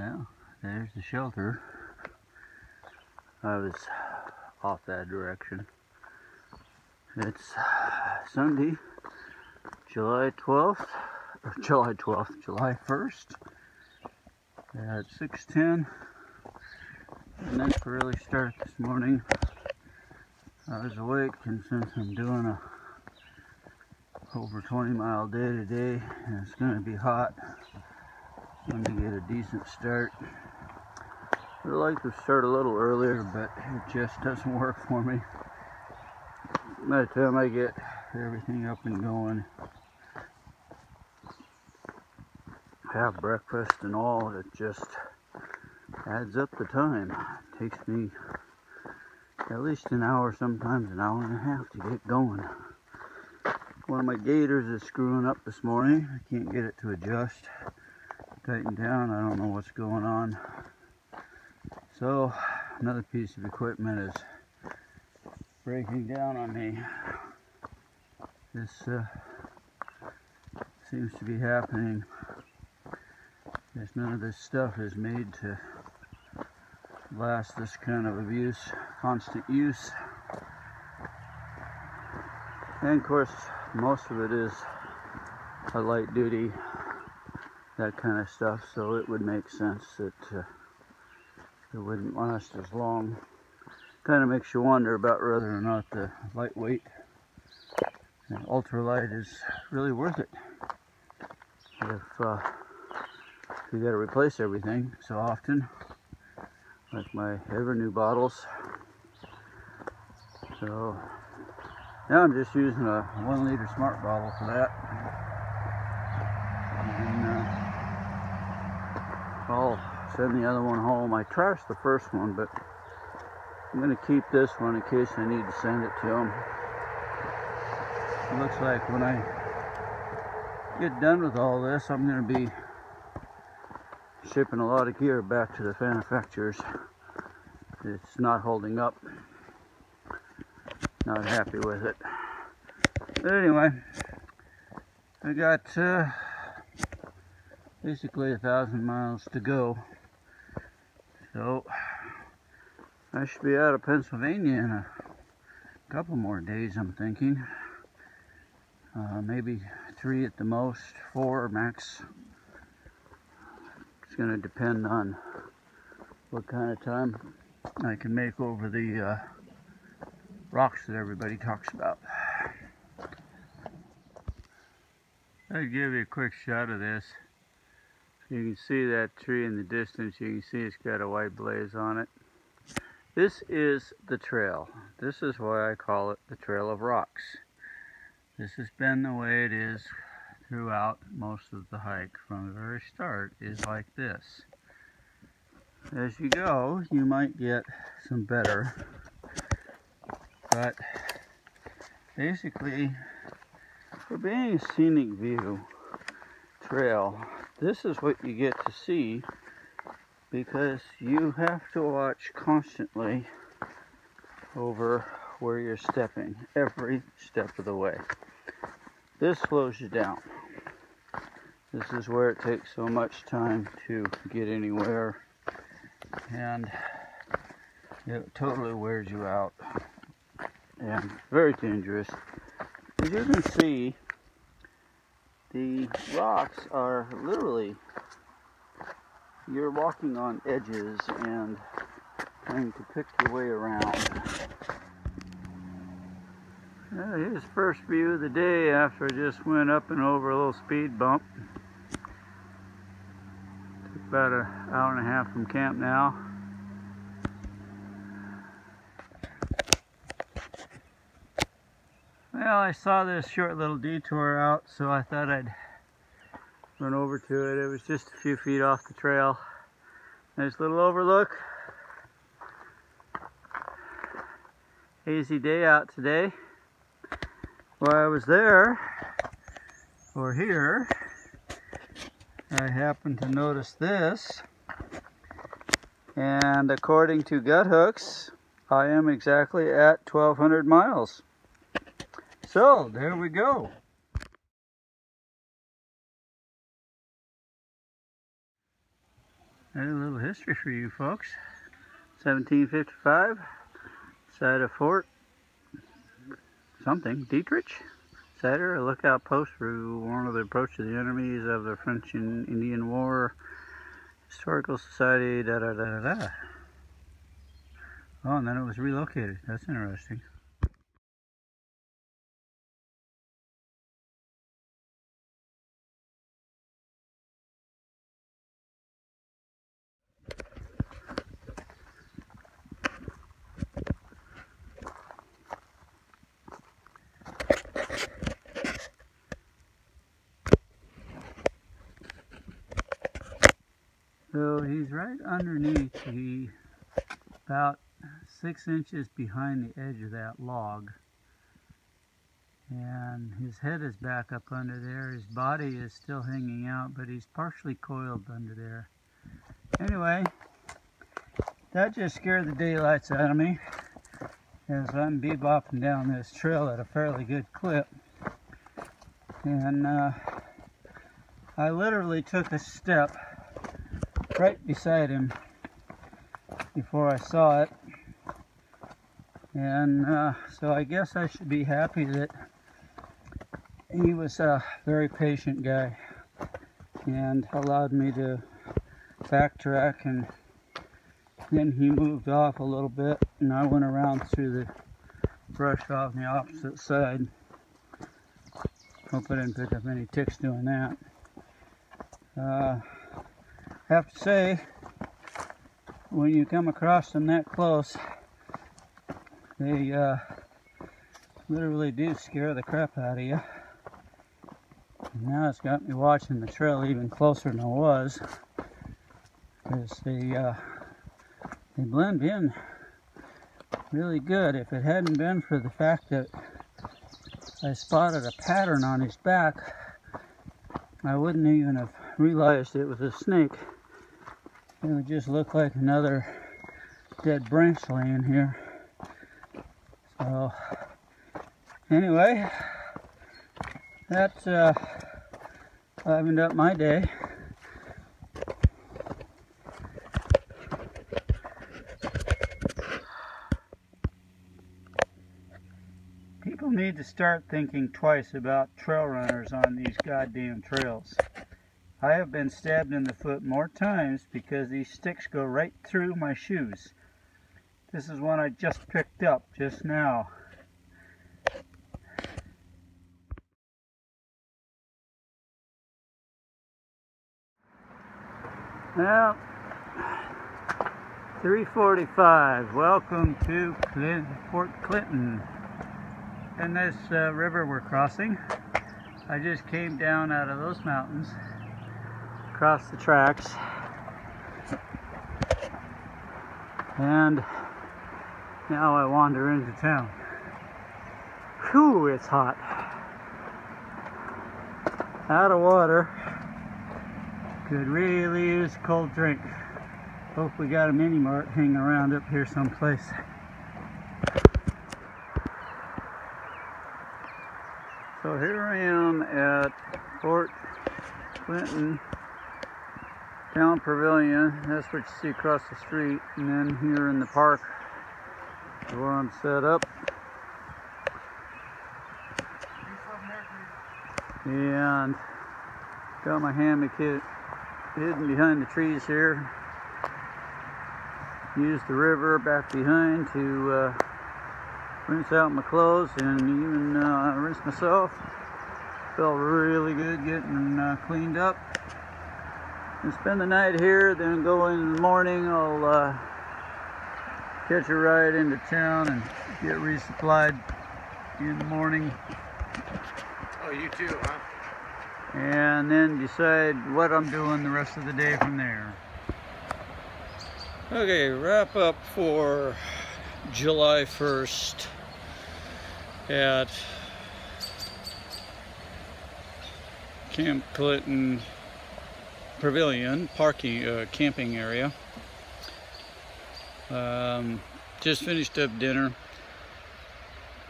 Well, there's the shelter. I was off that direction. It's Sunday, July 12th, or July 12th, July 1st at 6.10. And nice to really start this morning. I was awake and since I'm doing a over 20 mile day today and it's going to be hot, To get a decent start. I'd like to start a little earlier, but it just doesn't work for me. By the time I get everything up and going, have breakfast and all, it just adds up the time. It takes me at least an hour, sometimes an hour and a half to get going. One of my gaiters is screwing up this morning. I can't get it to adjust, tighten down. I don't know what's going on. So another piece of equipment is breaking down on me. This uh, seems to be happening. There's none of this stuff is made to last this kind of abuse, constant use. And of course, most of it is a light duty, that kind of stuff, so it would make sense that uh, it wouldn't last as long. Kind of makes you wonder about whether or not the lightweight and ultralight is really worth it. If, uh, if you got to replace everything so often, like my Evernew bottles. So now I'm just using a one liter smart bottle for that. And uh, I'll send the other one home. I trashed the first one, but I'm going to keep this one in case I need to send it to them. It looks like when I get done with all this, I'm going to be shipping a lot of gear back to the manufacturers. It's not holding up. Not happy with it. But anyway, I got uh, basically a thousand miles to go. So I should be out of Pennsylvania in a couple more days, I'm thinking. Uh, maybe three at the most, four max. It's going to depend on what kind of time I can make over the uh, rocks that everybody talks about. I'll give you a quick shot of this. You can see that tree in the distance. You can see it's got a white blaze on it. This is the trail. This is why I call it the Trail of Rocks. This has been the way it is throughout most of the hike from the very start is like this. As you go, you might get some better, but basically, for being a scenic view trail, this is what you get to see because you have to watch constantly over where you're stepping every step of the way. This slows you down. This is where it takes so much time to get anywhere and it totally wears you out and very dangerous. As you can see, the rocks are literally, you're walking on edges and trying to pick your way around. Uh, well, here's first view of the day after I just went up and over a little speed bump. Took about an hour and a half from camp now. Well, I saw this short little detour out, so I thought I'd run over to it. It was just a few feet off the trail. Nice little overlook. Hazy day out today. While I was there, or here, I happened to notice this. And according to Guthooks, I am exactly at 1200 miles. So, there we go. a little history for you folks. 1755, site of Fort something, Dietrich, Snyder, a lookout post for one of the approach to the enemies of the French and Indian War, Historical Society, da da da da da. Oh, and then it was relocated. That's interesting. So he's right underneath the, about six inches behind the edge of that log. And his head is back up under there. His body is still hanging out, but he's partially coiled under there. Anyway, that just scared the daylights out of me as I'm bebopping down this trail at a fairly good clip. And uh, I literally took a step right beside him before I saw it. And uh, so I guess I should be happy that he was a very patient guy and allowed me to backtrack and then he moved off a little bit and I went around through the brush off the opposite side. Hope I didn't pick up any ticks doing that. Uh, have to say, when you come across them that close, they uh, literally do scare the crap out of you. And now it's got me watching the trail even closer than I was, because they uh, they blend in really good. If it hadn't been for the fact that I spotted a pattern on his back, I wouldn't even have realized it was a snake. It would just look like another dead branch laying here. So, anyway, that uh, livened up my day. People need to start thinking twice about trail runners on these goddamn trails. I have been stabbed in the foot more times because these sticks go right through my shoes. This is one I just picked up just now. Well, 345. Welcome to Clint, Port Clinton. And this uh, river we're crossing, I just came down out of those mountains across the tracks. And now I wander into town. Whew, it's hot. Out of water. Could really use a cold drink. Hope we got a mini mart hanging around up here someplace. So here I am at Port Clinton Town Pavilion. That's what you see across the street. And then here in the park where I'm set up. And got my hammock hit, hidden behind the trees here. Use the river back behind to uh, rinse out my clothes and even uh, rinse myself. Felt really good getting uh, cleaned up and spend the night here, then go in the morning. I'll uh, catch a ride into town and get resupplied in the morning. Oh, you too, huh? And then decide what I'm doing the rest of the day from there. Okay, wrap up for July 1st at Camp Clinton pavilion, parking, uh, camping area. Um, just finished up dinner.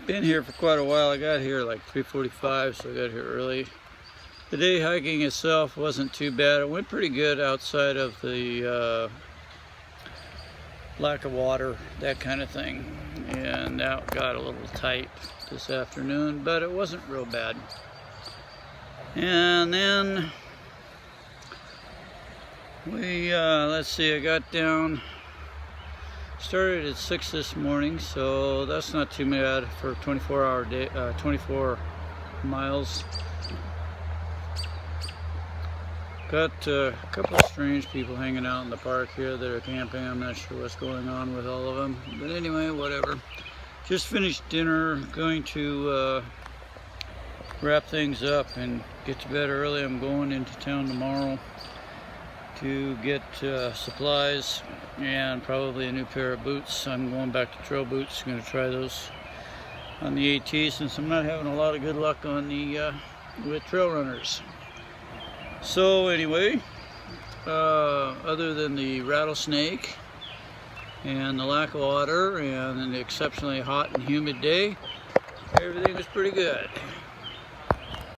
Been here for quite a while. I got here like 3.45, so I got here early. The day hiking itself wasn't too bad. It went pretty good outside of the uh, lack of water, that kind of thing. And that got a little tight this afternoon, but it wasn't real bad. And then we, uh, let's see, I got down, started at 6 this morning, so that's not too bad for 24 hour day, uh, 24 miles. Got uh, a couple of strange people hanging out in the park here that are camping. I'm not sure what's going on with all of them. But anyway, whatever. Just finished dinner. Going to uh, wrap things up and get to bed early. I'm going into town tomorrow to get uh, supplies and probably a new pair of boots. I'm going back to trail boots. I'm Going to try those on the AT since I'm not having a lot of good luck on the uh, with trail runners. So anyway, uh, other than the rattlesnake and the lack of water and an exceptionally hot and humid day, everything was pretty good.